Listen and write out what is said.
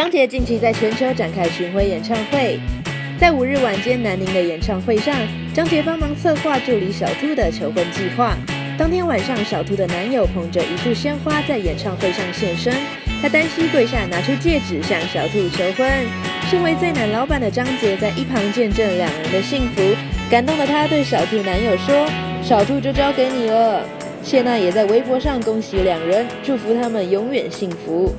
张杰近期在全球展开巡回演唱会。在五日晚间南宁的演唱会上张杰帮忙策划助理小兔的求婚计划。当天晚上小兔的男友捧着一束鲜花在演唱会上现身。他单膝跪下拿出戒指向小兔求婚。身为最男老板的张杰在一旁见证两人的幸福。感动的他对小兔男友说小兔就交给你了。谢娜也在微博上恭喜两人祝福他们永远幸福。